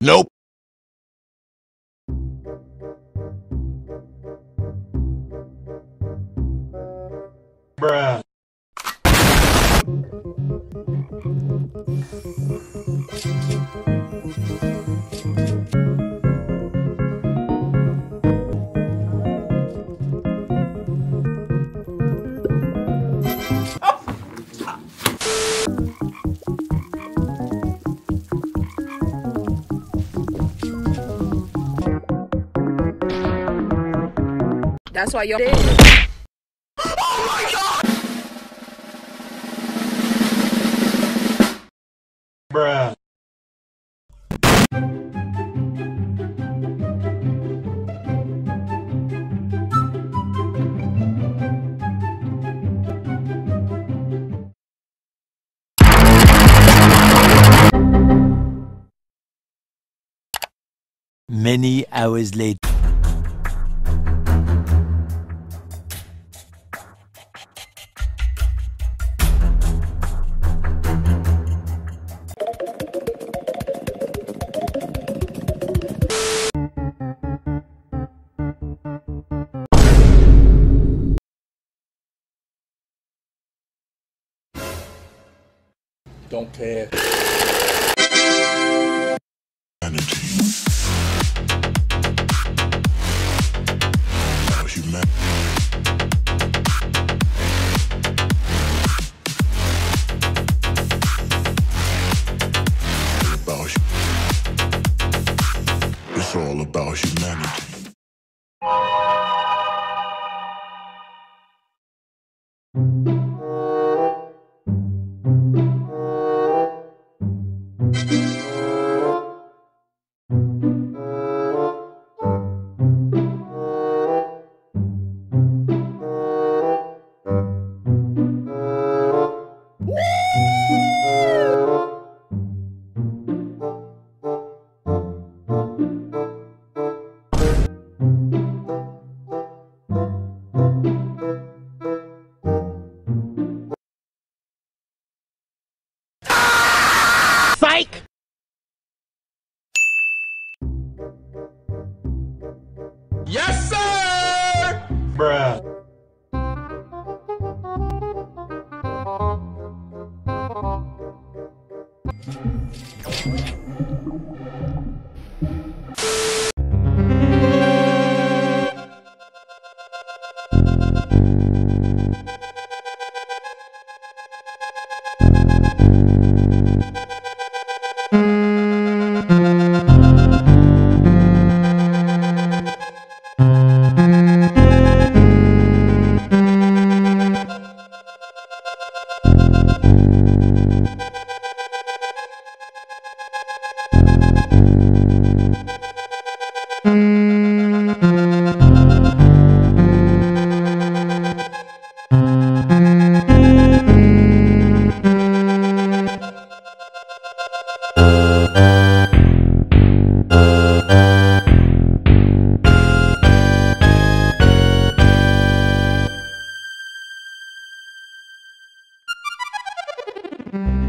Nope. Bruh. That's why you're dead. Bruh. Many hours later. Don't care. It's all about humanity. Psych! Yes, sir! Bruh. Mm-hmm.